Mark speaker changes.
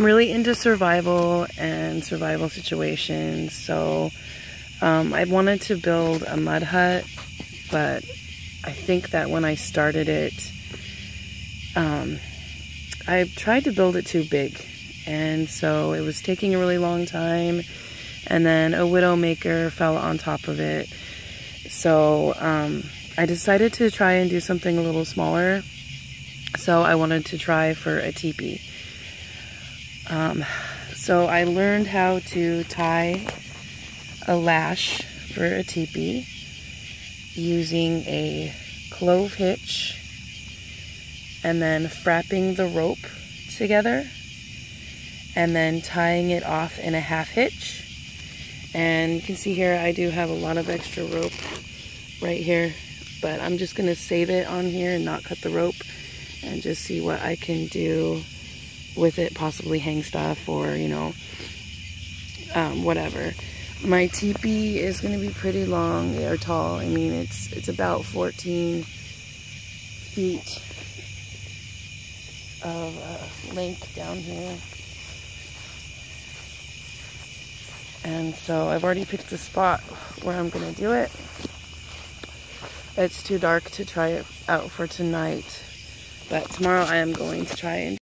Speaker 1: I'm really into survival and survival situations. So um, I wanted to build a mud hut, but I think that when I started it, um, I tried to build it too big. And so it was taking a really long time. And then a Widowmaker fell on top of it. So um, I decided to try and do something a little smaller. So I wanted to try for a teepee. Um, so I learned how to tie a lash for a teepee using a clove hitch and then frapping the rope together and then tying it off in a half hitch. And you can see here I do have a lot of extra rope right here, but I'm just gonna save it on here and not cut the rope and just see what I can do with it, possibly hang stuff or, you know, um, whatever. My teepee is going to be pretty long or tall. I mean, it's it's about 14 feet of uh, length down here. And so I've already picked the spot where I'm going to do it. It's too dark to try it out for tonight. But tomorrow I am going to try and